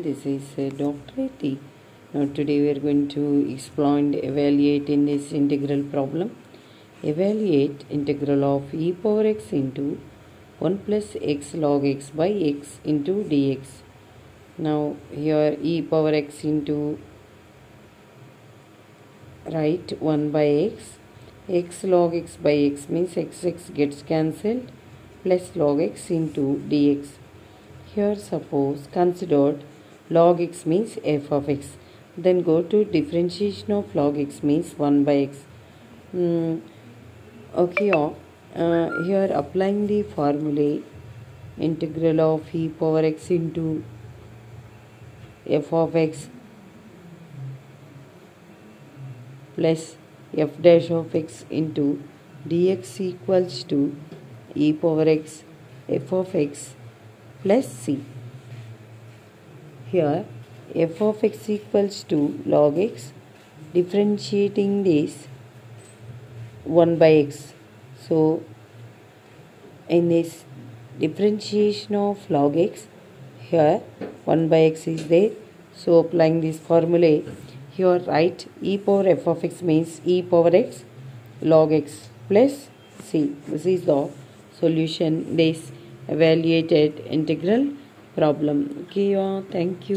This is Dr. T. Now today we are going to explore and evaluate in this integral problem. Evaluate integral of e power x into 1 plus x log x by x into dx. Now here e power x into right 1 by x x log x by x means x x gets cancelled plus log x into dx. Here suppose considered log x means f of x. Then go to differentiation of log x means 1 by x. Hmm, okay, uh, here applying the formula integral of e power x into f of x plus f dash of x into dx equals to e power x f of x plus c. Here f of x equals to log x differentiating this 1 by x. So in this differentiation of log x here 1 by x is there. So applying this formula here write e power f of x means e power x log x plus c. This is the solution this evaluated integral problem. Okay, uh, thank you.